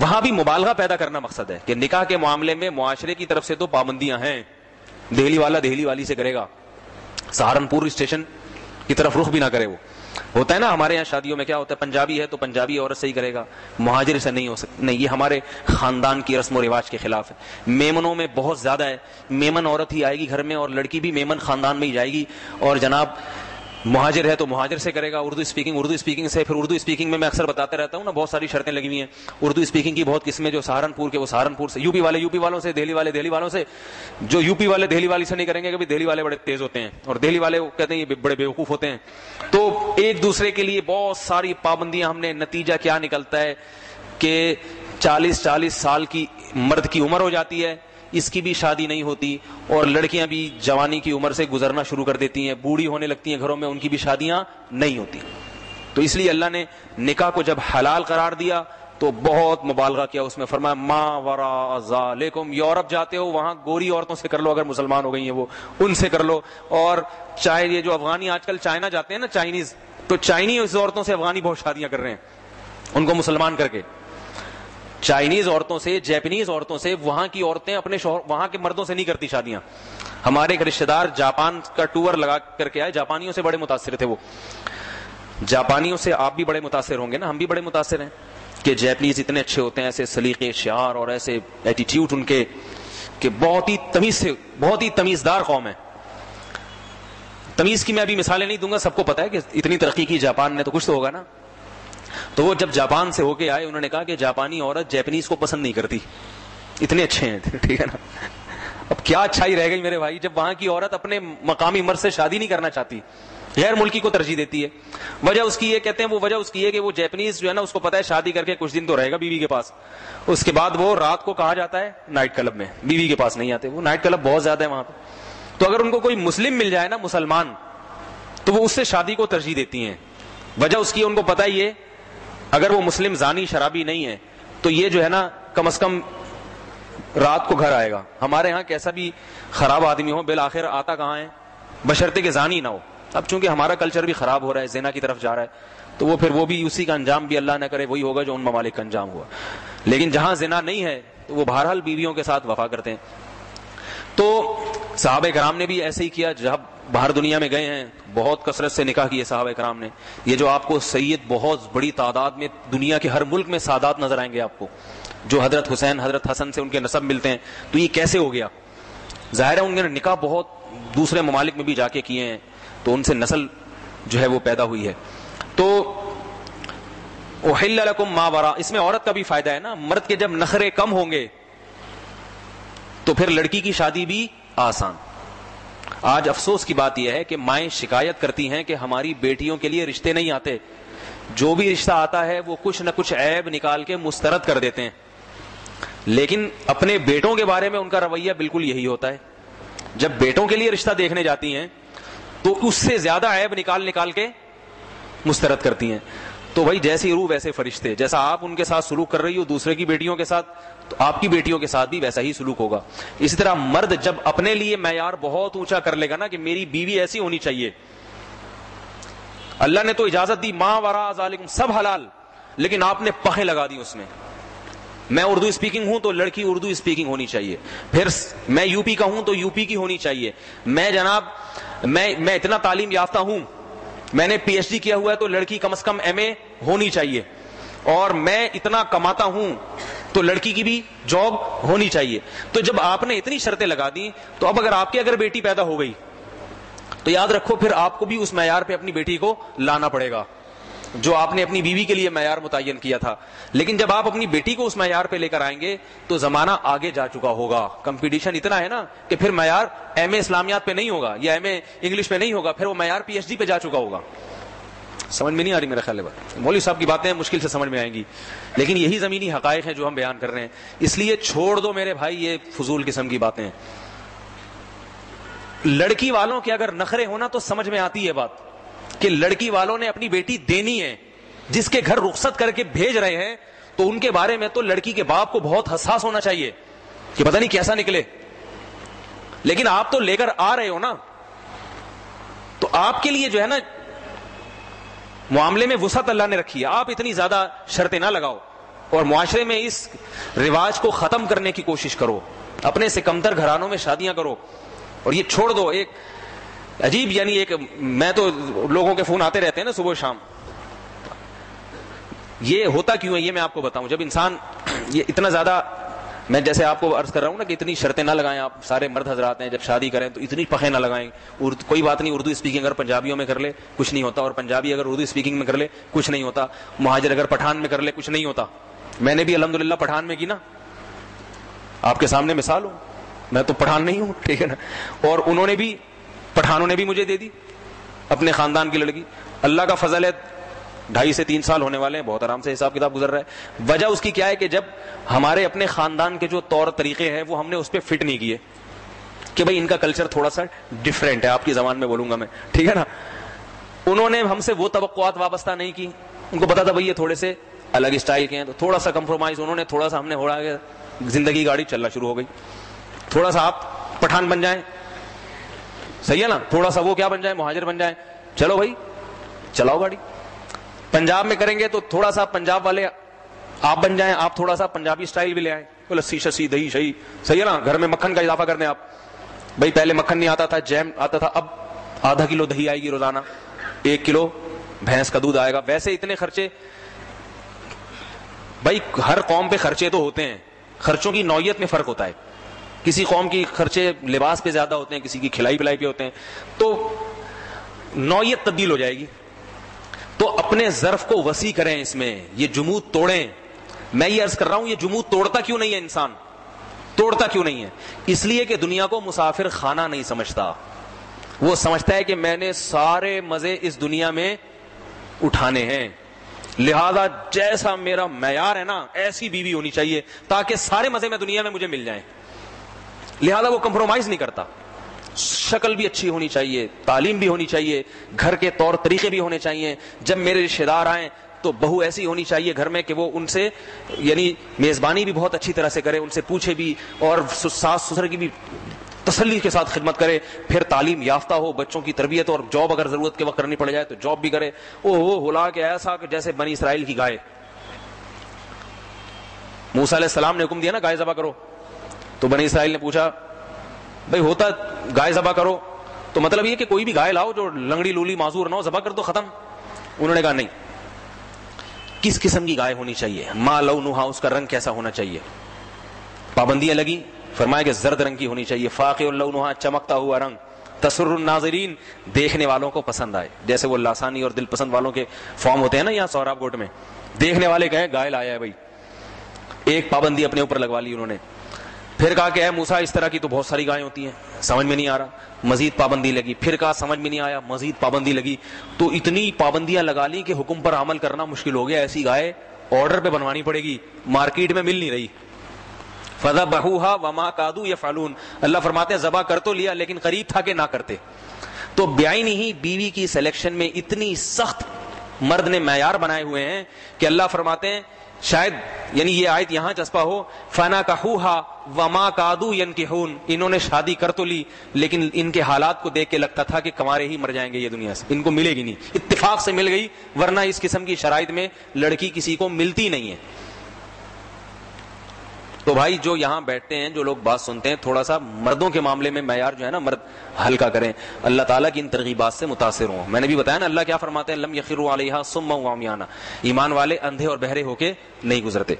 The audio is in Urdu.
وہاں بھی مبالغہ پیدا کرنا مقصد ہے کہ نکاح کے معاملے میں معاشرے کی طرف سے تو پابندیاں ہیں۔ دہلی والا دہلی والی سے کرے گا۔ سہارنپور اسٹیشن کی طرف رخ بھی نہ کرے وہ۔ ہوتا ہے نا ہمارے یہاں شادیوں میں کیا ہوتا ہے، پنجابی ہے تو پنجابی عورت سے ہی کرے گا۔ مہاجر سے نہیں ہو سکتا نہیں، یہ ہمارے خاندان کی رسم و رواج کے خلاف ہے۔ میمنوں میں بہت زیادہ ہے۔ میمن عورت ہی آئے گی گھر میں اور لڑکی بھی میمن خاندان میں ہی جائے گی۔ اور جناب مہاجر ہے تو مہاجر سے کرے گا، اردو اسپیکنگ اردو اسپیکنگ سے، پھر اردو اسپیکنگ میں میں اکثر بتاتے رہتا ہوں نا، بہت ساری شرطیں لگی ہوئی ہیں۔ اردو اسپیکنگ کی بہت قسمیں، جو سہارنپور کے، وہ سہارنپور سے، یو پی والے، یو پی والوں سے، دہلی والے، دہلی والوں سے، جو یو پی والے دہلی والی سے نہیں کریں گے کبھی، دہلی والے بڑے تیز ہوتے ہیں۔ اور دہلی والے کہتے ہیں یہ بڑے بیوقوف ہوتے ہیں۔ تو ایک دوسرے کے لیے بہت ساری پابندیاں ہم نے، نتیجہ کیا نکلتا ہے کہ چالیس چالیس سال کی مرد کی عمر ہو جاتی ہے۔ اس کی بھی شادی نہیں ہوتی اور لڑکیاں بھی جوانی کی عمر سے گزرنا شروع کر دیتی ہیں، بوڑھی ہونے لگتی ہیں گھروں میں، ان کی بھی شادیاں نہیں ہوتی۔ تو اس لیے اللہ نے نکاح کو جب حلال قرار دیا تو بہت مبالغہ کیا، اس میں فرمایا، ما ورا ذالکم یورپ جاتے ہو، وہاں گوری عورتوں سے کر لو، اگر مسلمان ہو گئی ہیں وہ، ان سے کر لو۔ اور چاہے یہ جو افغانی آج کل چائنا جاتے ہیں نا، چائنیز، تو چائنیز عورتوں سے افغانی بہت شادیاں کر رہے ہیں، ان کو مسلمان کر کے۔ چائنیز عورتوں سے جیپنیز عورتوں سے، وہاں کی عورتیں اپنے شوہر، وہاں کے مردوں سے نہیں کرتی شادیاں۔ ہمارے ایک رشتے دار جاپان کا ٹور لگا کر کے آئے، جاپانیوں سے بڑے متاثر تھے وہ۔ جاپانیوں سے آپ بھی بڑے متاثر ہوں گے نا، ہم بھی بڑے متاثر ہیں کہ جیپنیز اتنے اچھے ہوتے ہیں، ایسے سلیقے شعار اور ایسے ایٹیٹیوڈ ان کے کہ بہت ہی تمیز سے، بہت ہی تمیزدار قوم ہے تمیز کی میں ابھی مثالیں نہیں دوں گا، سب کو پتا ہے کہ اتنی ترقی کی جاپان نے تو کچھ تو ہوگا نا۔ تو وہ جب جاپان سے ہو کے آئے، انہوں نے کہا کہ جاپانی عورت جیپنیز کو پسند نہیں کرتی۔ اتنے اچھے ہیں، ٹھیک ہے نا؟ اب کیا اچھائی رہ گئی میرے بھائی، جب وہاں کی عورت اپنے مقامی مرد سے شادی نہیں کرنا چاہتی، غیر ملکی کو ترجیح دیتی ہے۔ وجہ اس کی یہ کہتے ہیں، وہ وجہ اس کی ہے کہ وہ جیپنیز جو ہے نا، اس کو پتا ہے شادی کر کے کچھ دن تو رہے گا بیوی کے پاس۔ اس کے بعد وہ رات کو کہا جاتا ہے نائٹ کلب میں، بیوی کے پاس نہیں آتے۔ وہ نائٹ کلب بہت زیادہ ہے وہاں پہ۔ تو اگر ان کو کوئی مسلم مل جائے نا، مسلمان، تو وہ اس سے شادی کو ترجیح دیتی ہیں۔ وجہ اس کی، ان کو پتا ہی ہے اگر وہ مسلم زانی شرابی نہیں ہے، تو یہ جو ہے نا، کم از کم رات کو گھر آئے گا۔ ہمارے یہاں کیسا بھی خراب آدمی ہو، بالآخر آتا کہاں ہے؟ بشرتے کے زانی نہ ہو۔ اب چونکہ ہمارا کلچر بھی خراب ہو رہا ہے زینا کی طرف جا رہا ہے، تو وہ پھر وہ بھی اسی کا انجام بھی اللہ نہ کرے، وہی ہوگا جو ان ممالک کا انجام ہوا۔ لیکن جہاں زنا نہیں ہے، تو وہ بہرحال بیویوں کے ساتھ وفا کرتے ہیں۔ تو صحابہ کرام نے بھی ایسے ہی کیا، جب باہر دنیا میں گئے ہیں، بہت کثرت سے نکاح کیے صحابہ کرام نے۔ یہ جو آپ کو سید بہت بڑی تعداد میں، دنیا کے ہر ملک میں سادات نظر آئیں گے آپ کو۔ جو حضرت حسین، حضرت حسن سے ان کے نصب ملتے ہیں، تو یہ کیسے ہو گیا؟ ظاہر ہے ان کے نکاح بہت دوسرے ممالک میں بھی جا کے کیے ہیں، تو ان سے نسل جو ہے وہ پیدا ہوئی ہے۔ تو ما ورا، اس میں عورت کا بھی فائدہ ہے نا۔ مرد کے جب نخرے کم ہوں گے، تو پھر لڑکی کی شادی بھی آسان۔ آج افسوس کی بات یہ ہے کہ مائیں شکایت کرتی ہیں کہ ہماری بیٹیوں کے لیے رشتے نہیں آتے۔ جو بھی رشتہ آتا ہے وہ کچھ نہ کچھ عیب نکال کے مسترد کر دیتے ہیں۔ لیکن اپنے بیٹوں کے بارے میں ان کا رویہ بالکل یہی ہوتا ہے۔ جب بیٹوں کے لیے رشتہ دیکھنے جاتی ہیں تو اس سے زیادہ عیب نکال نکال کے مسترد کرتی ہیں۔ تو بھائی جیسی روح ویسے فرشتے، جیسا آپ ان کے ساتھ سلوک کر رہی ہو، دوسرے کی بیٹیوں کے ساتھ تو آپ کی بیٹیوں کے ساتھ بھی ویسا ہی سلوک ہوگا۔ اسی طرح مرد جب اپنے لیے معیار بہت اونچا کر لے گا نا کہ میری بیوی ایسی ہونی چاہیے۔ اللہ نے تو اجازت دی، ماں ورا ظالم سب حلال، لیکن آپ نے پہیں لگا دی اس میں۔ میں اردو اسپیکنگ ہوں تو لڑکی اردو اسپیکنگ ہونی چاہیے۔ پھر میں یو پی کا ہوں تو یو پی کی ہونی چاہیے۔ میں جناب، میں میں اتنا تعلیم یافتہ ہوں، میں نے پی ایچ ڈی کیا ہوا ہے تو لڑکی کم از کم ایم اے ہونی چاہیے۔ اور میں اتنا کماتا ہوں تو لڑکی کی بھی جاب ہونی چاہیے۔ تو جب آپ نے اتنی شرطیں لگا دی تو اب اگر آپ کی اگر بیٹی پیدا ہو گئی، تو یاد رکھو پھر آپ کو بھی اس معیار پہ اپنی بیٹی کو لانا پڑے گا، جو آپ نے اپنی بیوی کے لیے معیار متعین کیا تھا۔ لیکن جب آپ اپنی بیٹی کو اس معیار پہ لے کر آئیں گے، تو زمانہ آگے جا چکا ہوگا۔ کمپٹیشن اتنا ہے نا کہ پھر معیار ایم اے اسلامیات پہ نہیں ہوگا یا ایم اے انگلش پہ نہیں ہوگا، پھر وہ معیار پی ایچ ڈی پہ جا چکا ہوگا۔ سمجھ میں نہیں آ رہی میرا خیال ہے مولوی صاحب کی باتیں مشکل سے سمجھ میں آئیں گی۔ لیکن یہی زمینی حقائق ہیں جو ہم بیان کر رہے ہیں۔ اس لیے چھوڑ دو میرے بھائی یہ فضول قسم کی باتیں۔ لڑکی والوں کے اگر نخرے ہونا تو سمجھ میں آتی ہے بات کہ لڑکی والوں نے اپنی بیٹی دینی ہے، جس کے گھر رخصت کر کے بھیج رہے ہیں، تو ان کے بارے میں تو لڑکی کے باپ کو بہت حساس ہونا چاہیے۔ کہ پتہ نہیں کیسا نکلے۔ لیکن آپ تو لے کر آ رہے ہو نا۔ تو آپ کے لیے جو ہے نا معاملے میں وسعت اللہ نے رکھی ہے۔ آپ اتنی زیادہ شرطیں نہ لگاؤ اور معاشرے میں اس رواج کو ختم کرنے کی کوشش کرو۔ اپنے سے کمتر گھرانوں میں شادیاں کرو اور یہ چھوڑ دو۔ ایک عجیب یعنی ایک میں تو لوگوں کے فون آتے رہتے ہیں نا صبح شام۔ یہ ہوتا کیوں ہے؟ یہ میں آپ کو بتاؤں۔ جب انسان یہ اتنا زیادہ میں جیسے آپ کو عرض کر رہا ہوں نا کہ اتنی شرطیں نہ لگائیں آپ سارے مرد حضرات ہیں، جب شادی کریں تو اتنی پخے نہ لگائیں۔ کوئی بات نہیں، اردو اسپیکنگ اگر پنجابیوں میں کر لے، کچھ نہیں ہوتا۔ اور پنجابی اگر اردو اسپیکنگ میں کر لے، کچھ نہیں ہوتا۔ مہاجر اگر پٹھان میں کر لے، کچھ نہیں ہوتا۔ میں نے بھی الحمد للہ پٹھان میں کی نا۔ آپ کے سامنے مثال ہوں۔ میں تو پٹھان نہیں ہوں، ٹھیک ہے نا۔ اور انہوں نے بھی، پٹھانوں نے بھی مجھے دے دی، اپنے خاندان کی لڑکی۔ اللہ کا فضل ہے ڈھائی سے تین سال ہونے والے ہیں، بہت آرام سے حساب کتاب گزر رہا ہے۔ وجہ اس کی کیا ہے کہ جب ہمارے اپنے خاندان کے جو طور طریقے ہیں، وہ ہم نے اس پہ فٹ نہیں کیے کہ بھائی ان کا کلچر تھوڑا سا ڈفرینٹ ہے، آپ کی زبان میں بولوں گا میں، ٹھیک ہے نا؟ انہوں نے ہم سے وہ توقعات وابستہ نہیں کی۔ ان کو پتا تھا بھائی یہ تھوڑے سے الگ اسٹائل کے ہیں، تو تھوڑا سا کمپرومائز انہوں نے، تھوڑا سا ہم نے ہو رہا زندگی گاڑی چلنا شروع ہو گئی۔ تھوڑا سا آپ پٹھان بن جائیں۔ صحیح ہے نا؟ تھوڑا سا وہ کیا بن جائے مہاجر بن جائیں۔ چلو بھائی، چلاؤ گاڑی۔ پنجاب میں کریں گے تو تھوڑا سا پنجاب والے آپ بن جائیں، آپ تھوڑا سا پنجابی سٹائل بھی لے آئیں۔ لسی شسی دہی، شہی۔ صحیح ہے نا؟ گھر میں مکھن کا اضافہ کر دیں آپ۔ بھائی، پہلے مکھن نہیں آتا تھا، جیم آتا تھا، اب آدھا کلو دہی آئے گی روزانہ۔ ایک کلو بھینس کا دودھ آئے گا۔ ویسے اتنے خرچے۔ بھائی، ہر قوم پہ خرچے تو ہوتے ہیں۔ خرچوں کی نوعیت میں فرق ہوتا ہے۔ کسی قوم کی خرچے لباس پہ زیادہ ہوتے ہیں، کسی کی کھلائی پلائی پہ ہوتے ہیں۔ تو نوعیت تبدیل ہو جائے گی۔ اپنے ظرف کو وسیع کریں اس میں، یہ جمود توڑیں۔ میں یہ عرض کر رہا ہوں، یہ جمود توڑتا کیوں نہیں ہے انسان؟ توڑتا کیوں نہیں ہے؟ اس لیے کہ دنیا کو مسافر خانہ نہیں سمجھتا۔ وہ سمجھتا ہے کہ میں نے سارے مزے اس دنیا میں اٹھانے ہیں۔ لہذا جیسا میرا معیار ہے نا، ایسی بیوی ہونی چاہیے تاکہ سارے مزے میں دنیا میں مجھے مل جائیں۔ لہذا وہ کمپرومائز نہیں کرتا۔ شکل بھی اچھی ہونی چاہیے، تعلیم بھی ہونی چاہیے، گھر کے طور طریقے بھی ہونے چاہیے۔ جب میرے رشتے دار آئیں تو بہو ایسی ہونی چاہیے گھر میں کہ وہ ان سے یعنی میزبانی بھی بہت اچھی طرح سے کرے، ان سے پوچھے بھی اور ساس سسر کی بھی تسلی کے ساتھ خدمت کرے۔ پھر تعلیم یافتہ ہو، بچوں کی تربیت اور جاب اگر ضرورت کے وقت کرنی پڑ جائے تو جاب بھی کرے۔ او ہو، ہلا کے ایسا کہ جیسے بنی اسرائیل کی گائے۔ موسا علیہ السلام نے حکم دیا نا، گائے ذبح کرو۔ تو بنی اسرائیل نے پوچھا بھائی ہوتا گائے ذبح کرو۔ تو مطلب یہ کہ کوئی بھی گائے لاؤ جو لنگڑی لولی معذور نہ ہو، ذبح کر دو، ختم۔ انہوں نے کہا نہیں۔ کس قسم کی گائے ہونی چاہیے؟ ماں لو نوہا اس کا رنگ کیسا ہونا چاہیے؟ پابندیاں لگی، فرمایا کہ زرد رنگ کی ہونی چاہیے۔ فاقی اللہ نوہا چمکتا ہوا رنگ۔ تصر الناظرین، دیکھنے والوں کو پسند آئے۔ جیسے وہ لاسانی اور دل پسند والوں کے فارم ہوتے ہیں نا یہاں سوراب گوٹ میں۔ دیکھنے والے کہیں، گائے لایا ہے بھائی۔ ایک پابندی اپنے اوپر لگوا لی انہوں نے۔ پھر کہا کہ اے موسا اس طرح کی تو بہت ساری گائے ہوتی ہیں۔ سمجھ میں نہیں آ رہا۔ مزید پابندی لگی۔ پھر کہا، سمجھ میں نہیں آیا۔ مزید پابندی لگی۔ تو اتنی پابندیاں لگا لی کہ حکم پر عمل کرنا مشکل ہو گیا۔ ایسی گائے آرڈر پہ بنوانی پڑے گی۔ مارکیٹ میں مل نہیں رہی۔ فضا بہوہا وما کادو یا فالون اللہ فرماتے ہیں، ذبح کر تو لیا، لیکن قریب تھا کہ نہ کرتے۔ تو بیائی نہیں بیوی کی سلیکشن میں اتنی سخت مرد نے معیار بنائے ہوئے ہیں کہ اللہ فرماتے ہیں شاید یعنی یہ آیت یہاں چسپا ہو، فنا کا وما کادو انہوں نے شادی کر تو لی، لیکن ان کے حالات کو دیکھ کے لگتا تھا کہ کمارے ہی مر جائیں گے یہ دنیا سے، ان کو ملے گی نہیں۔ اتفاق سے مل گئی، ورنہ اس قسم کی شرائط میں لڑکی کسی کو ملتی نہیں ہے۔ تو بھائی جو یہاں بیٹھتے ہیں، جو لوگ بات سنتے ہیں، تھوڑا سا مردوں کے معاملے میں معیار جو ہے نا، مرد ہلکا کریں۔ اللہ تعالیٰ کی ان ترغیبات سے متاثر ہوں۔ میں نے بھی بتایا نا، اللہ کیا فرماتے ہیں؟ لم یخر علیہ سم ایمان والے اندھے اور بہرے ہو کے نہیں گزرتے۔